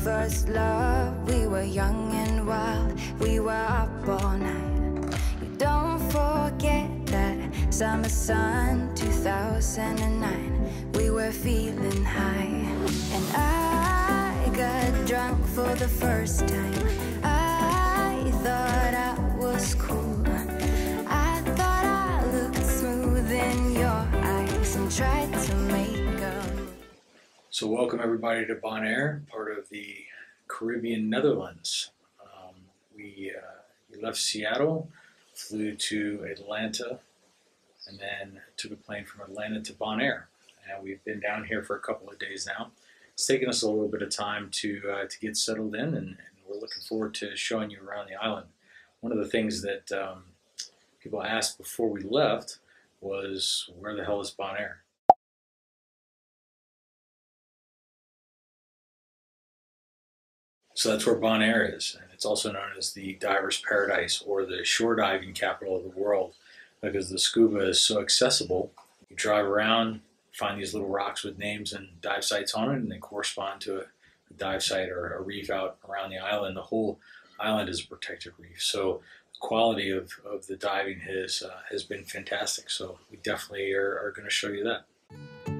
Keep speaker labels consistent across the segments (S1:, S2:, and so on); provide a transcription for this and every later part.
S1: first love, we were young and wild. We were up all night. You don't forget that summer sun 2009. We were feeling high. And I got drunk for the first time. I thought I was cool.
S2: So, welcome everybody to Bonaire, part of the Caribbean Netherlands. Um, we, uh, we left Seattle, flew to Atlanta, and then took a plane from Atlanta to Bonaire. And we've been down here for a couple of days now. It's taken us a little bit of time to uh, to get settled in, and, and we're looking forward to showing you around the island. One of the things that um, people asked before we left was, "Where the hell is Bonaire?" So that's where Bonaire is, and it's also known as the diver's paradise or the shore diving capital of the world because the scuba is so accessible. You drive around, find these little rocks with names and dive sites on it, and they correspond to a, dive site or a reef out around the island. The whole island is a protected reef, so the quality of, of the diving has uh, has been fantastic. So we definitely are, are going to show you that.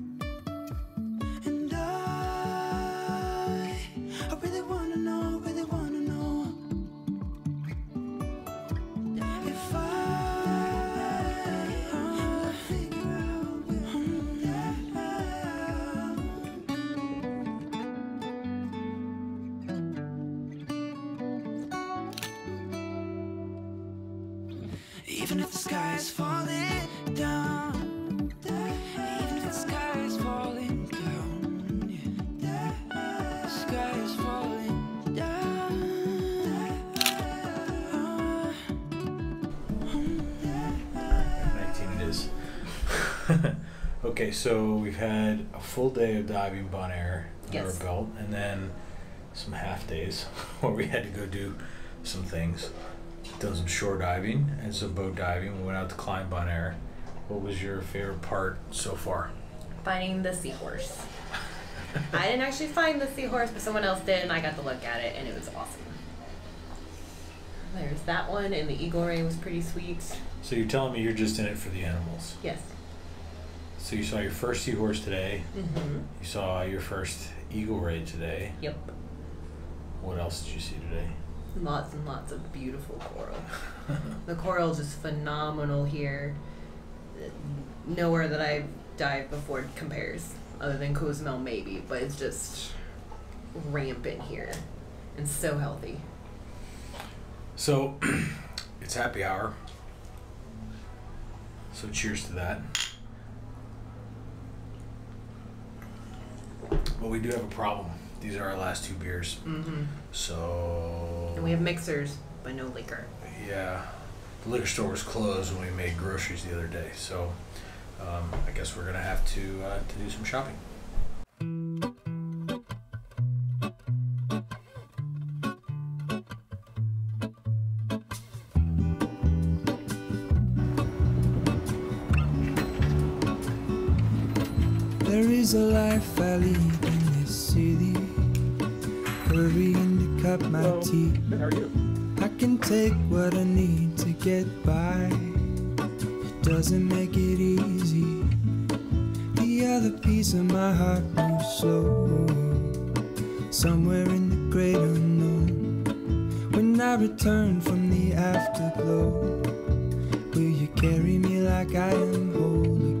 S3: Even if the sky is falling down, even if the sky is falling down, the sky is falling down.
S2: 19 it is. okay, so we've had a full day of diving Bonaire under
S4: Yes.
S2: our belt, and then some half days where we had to go do some things. Done some shore diving and some boat diving. We went out to Klein Bonaire. What was your favorite part so far?
S4: finding the seahorse. I didn't actually find the seahorse, but someone else did, and I got to look at it, and it was awesome. There's that one, and the eagle ray was pretty sweet.
S2: So you're telling me you're just in it for the animals.
S4: Yes.
S2: So you saw your first seahorse today.
S4: Mm-hmm.
S2: You saw your first eagle ray today.
S4: Yep.
S2: What else did you see today?
S4: Lots and lots of beautiful coral. the coral is just phenomenal here. Nowhere that I've dived before compares, other than Cozumel maybe, but it's just rampant here and so healthy.
S2: So, it's happy hour. So, cheers to that. But we do have a problem. These are our last two beers.
S4: Mm-hmm.
S2: So,
S4: And we have mixers, but no liquor.
S2: yeah, the liquor store was closed when we made groceries the other day. So, um, I guess we're gonna have to uh, to do some shopping. How are you?
S5: I can take what I need to get by. It doesn't make it easy. The other piece of my heart moves slow. Somewhere in the great unknown. When I return from the afterglow, will you carry me like I am whole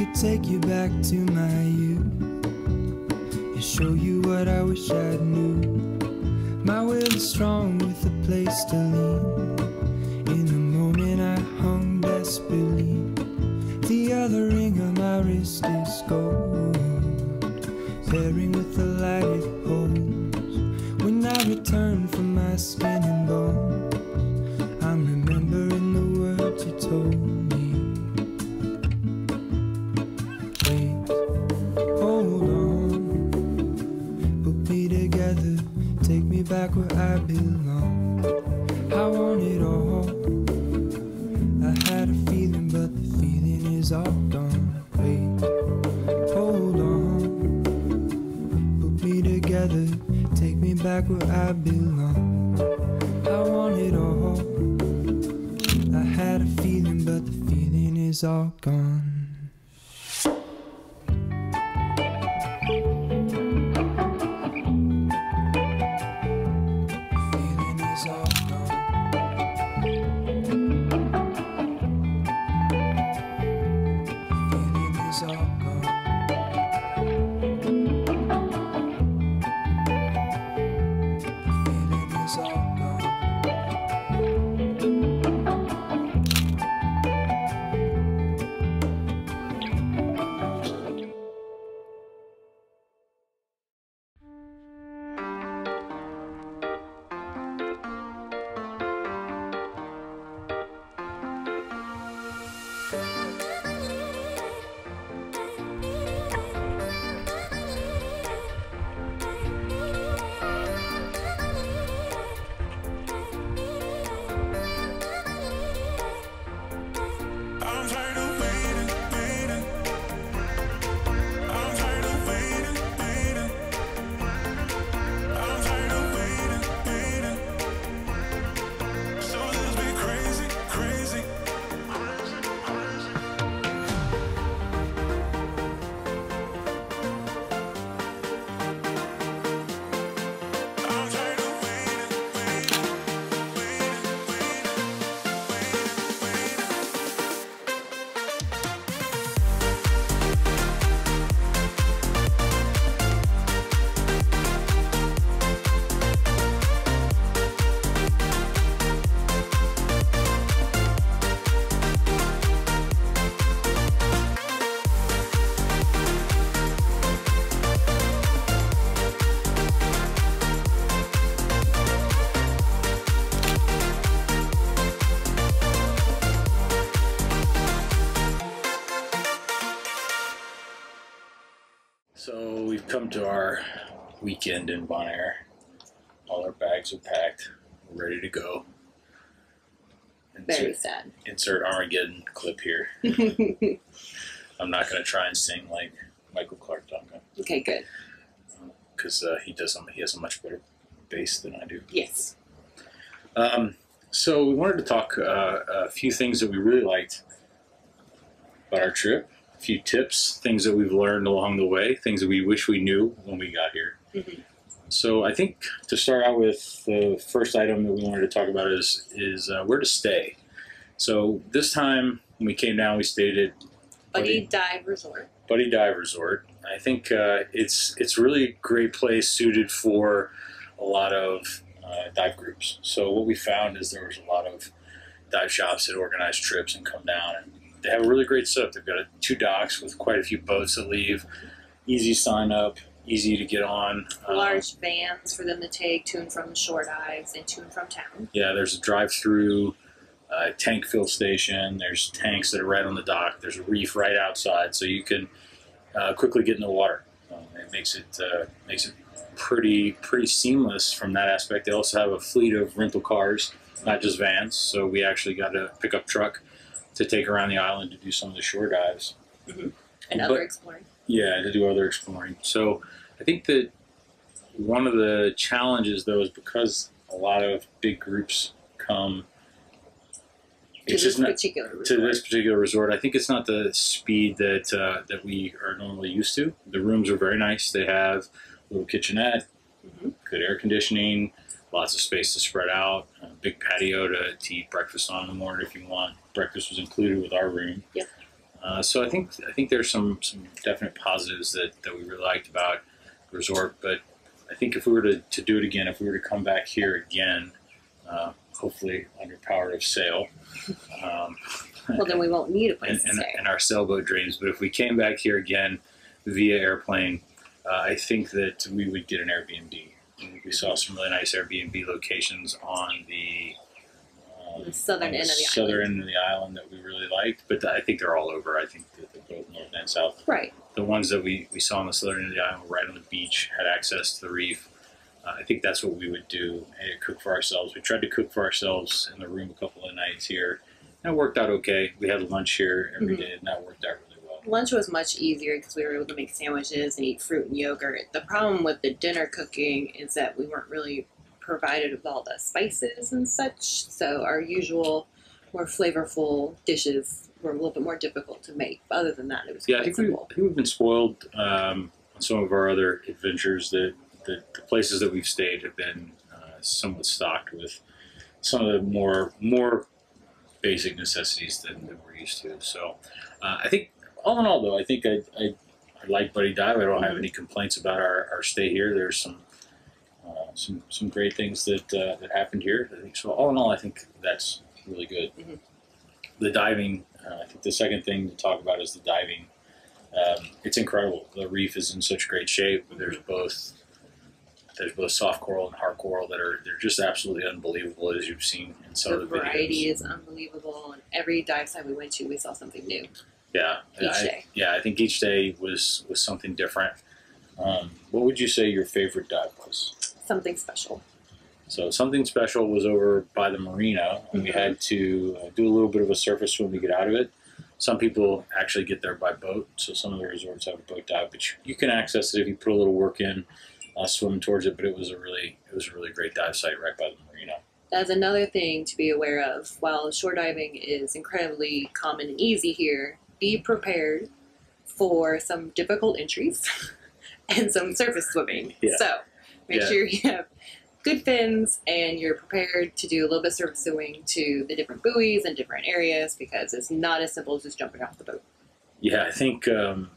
S5: Could take you back to my youth and show you what I wish I knew. My will is strong with a place to lean. In the moment I hung desperately. The other ring on my wrist is gold, pairing with the light it holds. When I return from my skin take me back where I belong. I want it all. I had a feeling, but the feeling is all gone.
S6: So
S2: we've come to our weekend in Bonaire. All our bags are packed. We're ready to go.
S7: Very
S2: Insert,
S7: sad.
S2: insert Armageddon clip here. I'm not going to try and sing like Michael Clarke Duncan
S7: okay, good.
S2: because uh, he does. He has a much better bass than I do.
S7: Yes.
S2: Um, so we wanted to talk uh, a few things that we really liked about our trip. A few tips, things that we've learned along the way, things that we wish we knew when we got here.
S7: Mhm.
S2: So I think to start out with, the first item that we wanted to talk about is is uh, where to stay. So this time when we came down, we stayed at
S4: Buddy Dive Resort.
S2: Buddy Dive Resort. I think uh, it's it's really a great place suited for a lot of uh, dive groups. So what we found is there was a lot of dive shops that organized trips and come down, and they have a really great setup. They've got a, two docks with quite a few boats that leave. Easy sign up, easy to get on. Um,
S4: Large vans for them to take to and from shore dives and to and from town.
S2: Yeah, there's a drive-through uh, tank fill station. There's tanks that are right on the dock. There's a reef right outside, so you can uh, quickly get in the water. Um, it makes it uh, makes it pretty pretty seamless from that aspect. They also have a fleet of rental cars, not just vans. So we actually got a pickup truck to take around the island to do some of the shore dives.
S4: And
S2: But-
S4: other exploring.
S2: Yeah, to do other exploring. So I think that one of the challenges, though, is because a lot of big groups come.
S4: To
S2: It's
S4: this
S2: not
S4: particular
S2: to
S4: resort.
S2: this particular resort. I think it's not the speed that uh, that we are normally used to. The rooms are very nice. They have a little kitchenette,
S4: Mhm.
S2: good air conditioning, lots of space to spread out, a big patio to, to eat breakfast on in the morning if you want. Breakfast was included with our room.
S4: Yep.
S2: Uh, so I think I think there's some some definite positives that, that we really liked about the resort. But I think if we were to, to do it again, if we were to come back here again, uh, hopefully under power of sail. Um,
S4: Well, then we won't need a place
S2: and,
S4: to
S2: and, and our sailboat dreams. But if we came back here again via airplane, uh, I think that we would get an Airbnb. We saw some really nice Airbnb locations on the, um,
S4: The southern
S2: on
S4: end of the
S2: southern
S4: island.
S2: end of the island that we really liked. But I think they're all over. I think that they're both north and south.
S4: Right.
S2: The ones that we, we saw on the southern end of the island were right on the beach, had access to the reef. Uh, I think that's what we would do and cook for ourselves. We tried to cook for ourselves in the room a couple of nights here. And it worked out okay. We had lunch here every
S4: Mhm.
S2: day, and that worked out really well.
S4: Lunch was much easier because we were able to make sandwiches and eat fruit and yogurt. The problem with the dinner cooking is that we weren't really provided with all the spices and such. So our usual, more flavorful dishes were a little bit more difficult to make. But other than that, it was
S2: Yeah, I think, we,
S4: simple.
S2: Think we've been spoiled um, on some of our other adventures that, that the places that we've stayed have been uh, somewhat stocked with some of the more more basic necessities than, than we're used to. So uh, I think all in all, though, I think I, I, I like Buddy Dive. I don't have any complaints about our, our stay here. There's some uh, some some great things that uh, that happened here. I think so. All in all, I think that's really good.
S4: Mhm.
S2: The diving. Uh, I think the second thing to talk about is the diving. Um, it's incredible. The reef is in such great shape. There's both there's both soft coral and hard coral that are they're just absolutely unbelievable as you've seen in some
S4: The
S2: of the
S4: variety
S2: videos.
S4: is unbelievable, and every dive site we went to, we saw something new.
S2: Yeah,
S4: Each
S2: I,
S4: day.
S2: yeah. I think each day was was something different. Um, what would you say your favorite dive was?
S4: Something special.
S2: So something special was over by the marina, and we had to uh, do a little bit of a surface swim to get out of it. Some people actually get there by boat, so some of the resorts have a boat dive, but you, you can access it if you put a little work in, uh, swim towards it. But it was a really it was a really great dive site right by the marina.
S4: That's another thing to be aware of. While shore diving is incredibly common and easy here, be prepared for some difficult entries and some surface swimming.
S2: Yeah.
S4: So make
S2: Yeah.
S4: sure you have good fins and you're prepared to do a little bit of surface swimming to the different buoys and different areas because it's not as simple as just jumping off the boat.
S2: Yeah, I think um,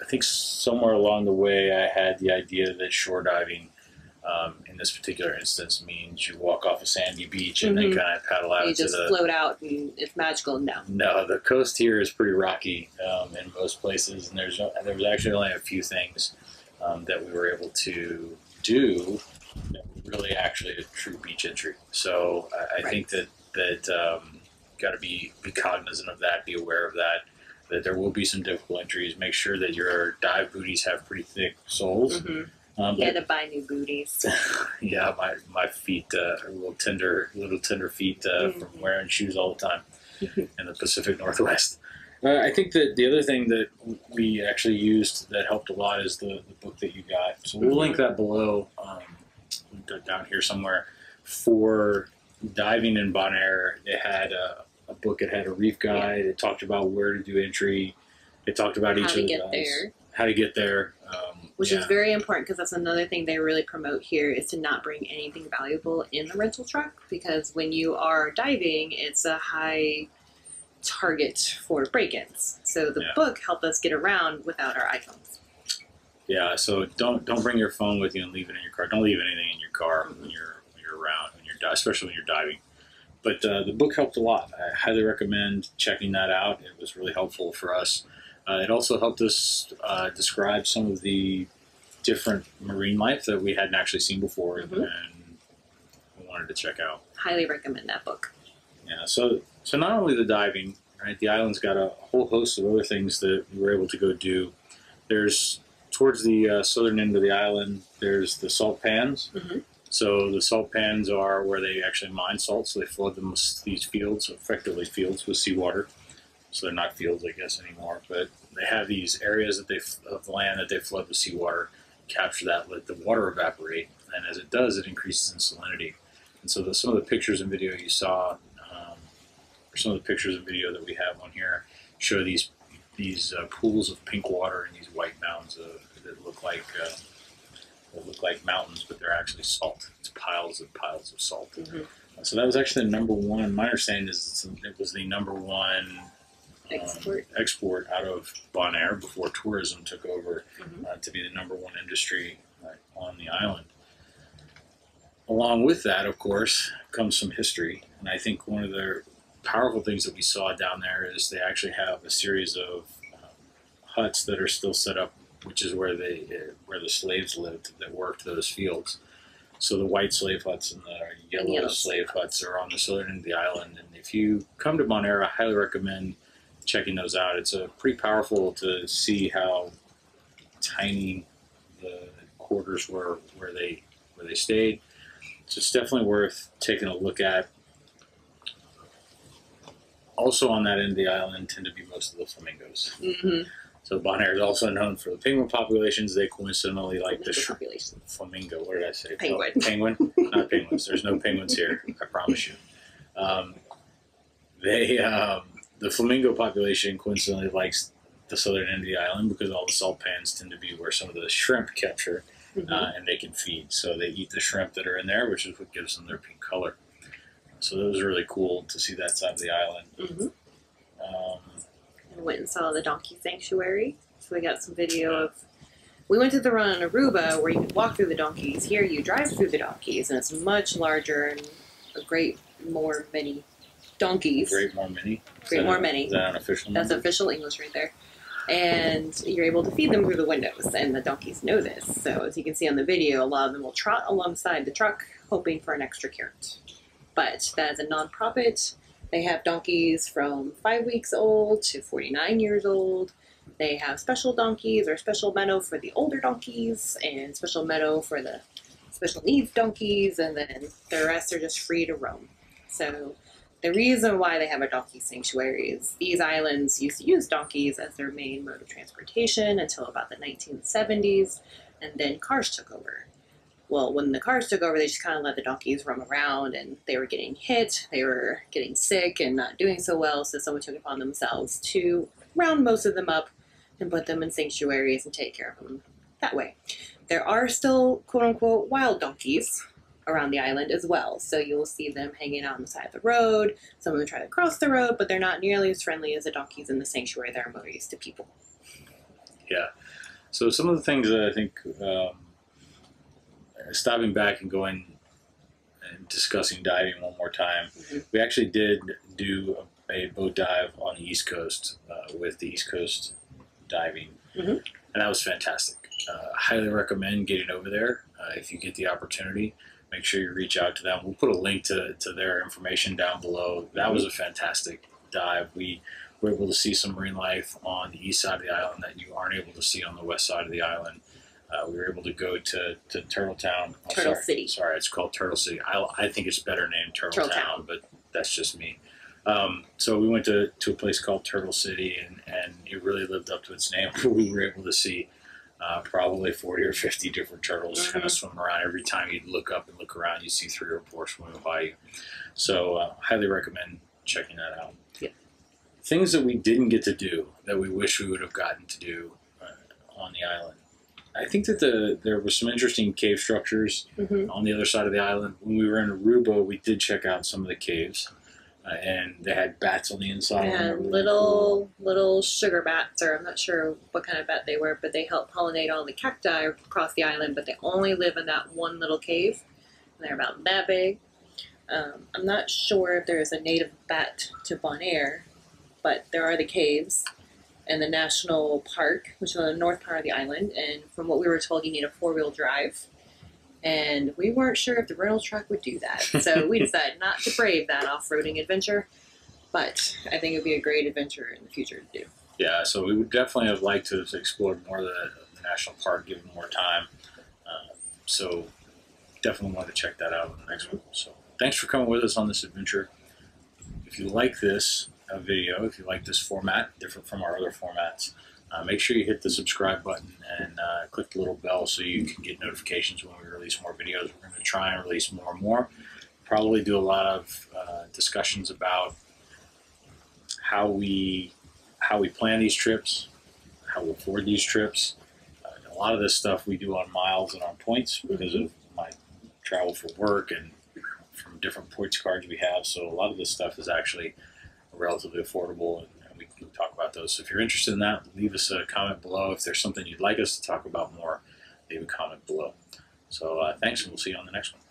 S2: I think somewhere along the way I had the idea that shore diving, um, in this particular instance, means you walk off a sandy beach and
S4: Mhm.
S2: then kind of paddle out
S4: you just
S2: the.
S4: float out and it's magical. No.
S2: No, the coast here is pretty rocky um, in most places, and there's no, there was actually only a few things um, that we were able to do that were really actually a true beach entry. So I, I think that that um, got to be be cognizant of that, be aware of that. That there will be some difficult entries. Make sure that your dive booties have pretty thick soles.
S4: hmm
S2: Um,
S4: You had to buy new booties.
S2: yeah, my my feet uh, are little tender, little tender feet uh, from
S4: Mhm.
S2: wearing shoes all the time in the Pacific Northwest. Uh, I think that the other thing that we actually used that helped a lot is the, the book that you got. So we'll link that below um, down here somewhere for diving in Bonaire. It had a, a book. It had a reef guide. It talked about where to do entry. It talked about
S4: How
S2: each
S4: to
S2: of the
S4: get
S2: dives
S4: there.
S2: how to get there,
S4: which
S2: Yeah.
S4: is very important because that's another thing they really promote here is to not bring anything valuable in the rental truck because when you are diving, it's a high target for break-ins. So the
S2: Yeah.
S4: book helped us get around without our iPhones.
S2: Yeah, so don't don't bring your phone with you and leave it in your car. Don't leave anything in your car when you're when you're around when you're especially when you're diving. But uh, the book helped a lot. I highly recommend checking that out. It was really helpful for us. Uh, it also helped us uh, describe some of the different marine life that we hadn't actually seen before,
S4: Mhm.
S2: and we wanted to check out.
S4: Highly recommend that book.
S2: Yeah, so so not only the diving, right? The island's got a whole host of other things that we were able to go do. There's towards the uh, southern end of the island. There's the salt pans.
S4: Mhm.
S2: So the salt pans are where they actually mine salt. So they flood them with these fields, effectively fields with seawater. So they're not fields, I guess, anymore. But they have these areas that they of land that they flood with seawater, capture that, let the water evaporate, and as it does, it increases in salinity. And so the, some of the pictures and video you saw, um, or some of the pictures and video that we have on here, show these these uh, pools of pink water and these white mounds of, that look like uh, that look like mountains, but they're actually salt. It's piles and piles of salt.
S4: Mhm.
S2: So that was actually the number one. My understanding is it's- it was the number one
S4: Export.
S2: export out of Bonaire before tourism took over
S4: Mhm.
S2: uh, to be the number one industry uh, on the island. Along with that, of course, comes some history, and I think one of the powerful things that we saw down there is they actually have a series of um, huts that are still set up, which is where they uh, where the slaves lived that worked those fields. So the white slave huts and the yellow,
S4: yellow
S2: slave
S4: slave
S2: huts are on the southern end of the island. And if you come to Bonaire, I highly recommend checking those out. It's a pretty powerful to see how tiny the quarters were where they where they stayed. So it's definitely worth taking a look at. Also on that end of the island tend to be most of the flamingos.
S4: Mm-hmm.
S2: So Bonaire is also known for the penguin populations. They coincidentally like the sh-
S4: population.
S2: flamingo. What did I say?
S4: Penguin.
S2: Oh, penguin? Not penguins. There's no penguins here. I promise you. Um, they um, the flamingo population coincidentally likes the southern end of the island because all the salt pans tend to be where some of the shrimp capture
S4: Mhm.
S2: uh, and they can feed. So they eat the shrimp that are in there, which is what gives them their pink color. So it was really cool to see that side of the island.
S4: Mhm.
S2: Um,
S4: and went and saw the donkey sanctuary. So we got some video of. We went to the run in Aruba where you could walk through the donkeys. Here you drive through the donkeys, and it's much larger and a great more many donkeys.
S2: Great. Is
S4: Great
S2: that
S4: More
S2: a-
S4: Many.
S2: Is that an official
S4: That's official English right there. And you're able to feed them through the windows, and the donkeys know this. So as you can see on the video, a lot of them will trot alongside the truck, hoping for an extra carrot. But that is a nonprofit. They have donkeys from five weeks old to 49 years old. They have special donkeys or special meadow for the older donkeys, and special meadow for the special needs donkeys, and then the rest are just free to roam. So the reason why they have a donkey sanctuary is these islands used to use donkeys as their main mode of transportation until about the 1970s, and then cars took over. Well, when the cars took over, they just kind of let the donkeys roam around, and they were getting hit, they were getting sick, and not doing so well. So someone took it upon themselves to round most of them up and put them in sanctuaries and take care of them that way. There are still quote unquote wild donkeys around the island as well, so you'll see them hanging out on the side of the road. Some of them try to cross the road, but they're not nearly as friendly as the donkeys in the sanctuary that are more used to people.
S2: Yeah. So some of the things that I think, um, stopping back and going and discussing diving one more time,
S4: Mhm.
S2: we actually did do a, a boat dive on the East Coast uh, with the East Coast Diving,
S4: Mhm.
S2: and that was fantastic. Uh, highly recommend getting over there uh, if you get the opportunity. Make sure you reach out to them. We'll put a link to, to their information down below. That was a fantastic dive. We were able to see some marine life on the east side of the island that you aren't able to see on the west side of the island. Uh, we were able to go to, to Turtle Town. Oh,
S4: Turtle
S2: sorry.
S4: City.
S2: Sorry, it's called Turtle City. I, I think it's better named Turtle,
S4: Turtle
S2: Town,
S4: Town.
S2: but that's just me. Um, so we went to, to a place called Turtle City, and, and it really lived up to its name. we were able to see uh, probably 40 or 50 different turtles kind
S4: Mhm.
S2: of swim around. Every time you look up and look around, you see three or four swimming by you. So, uh, highly recommend checking that out.
S4: Yeah.
S2: Things that we didn't get to do that we wish we would have gotten to do uh, on the island. I think that the there were some interesting cave structures
S8: Mhm.
S2: on the other side of the island. When we were in Aruba, we did check out some of the caves, uh, and they had bats on the inside.
S4: They
S2: of them.
S4: had
S2: They were really
S4: little little sugar bats, or I'm not sure what kind of bat they were, but they help pollinate all the cacti across the island. But they only live in that one little cave, and they're about that big. Um, I'm not sure if there is a native bat to Bonaire, but there are the caves and the national park, which is on the north part of the island. And from what we were told, you need a four wheel drive. And we weren't sure if the rental truck would do that, so we decided not to brave that off roading adventure. But I think it'd be a great adventure in the future to do.
S2: Yeah, so we would definitely have liked to have explored more of the, the national park, given more time. Uh, so definitely want to check that out in the next one. So thanks for coming with us on this adventure. If you like this uh, video, if you like this format, different from our other formats, uh, make sure you hit the subscribe button and uh, click the little bell so you can get notifications when we release more videos. We're going to try and release more and more. Probably do a lot of uh, discussions about how we how we plan these trips, how we afford these trips. Uh, a lot of this stuff we do on miles and on points because of my travel for work and from different points cards we have. So a lot of this stuff is actually relatively affordable, and, talk about those. So if you're interested in that, leave us a comment below. If there's something you'd like us to talk about more, leave a comment below. So uh, thanks, and we'll see you on the next one.